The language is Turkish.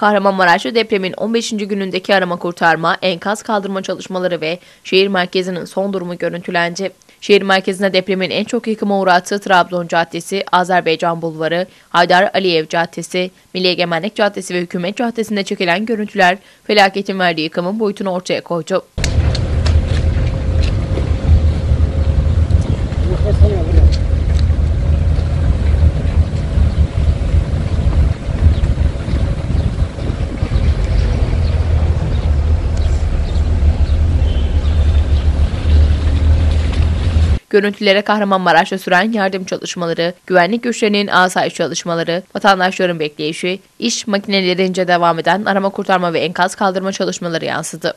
Kahramanmaraş'ta depremin 15. günündeki arama kurtarma, enkaz kaldırma çalışmaları ve şehir merkezinin son durumu görüntülendi. Şehir merkezine depremin en çok yıkıma uğrattığı Trabzon Caddesi, Azerbaycan Bulvarı, Haydar Aliyev Caddesi, Milli Egemenlik Caddesi ve Hükümet Caddesi'nde çekilen görüntüler felaketin verdiği yıkımın boyutunu ortaya koydu. Görüntülere Kahramanmaraş'ta süren yardım çalışmaları, güvenlik güçlerinin asayiş çalışmaları, vatandaşların bekleyişi, iş makinelerince devam eden arama kurtarma ve enkaz kaldırma çalışmaları yansıdı.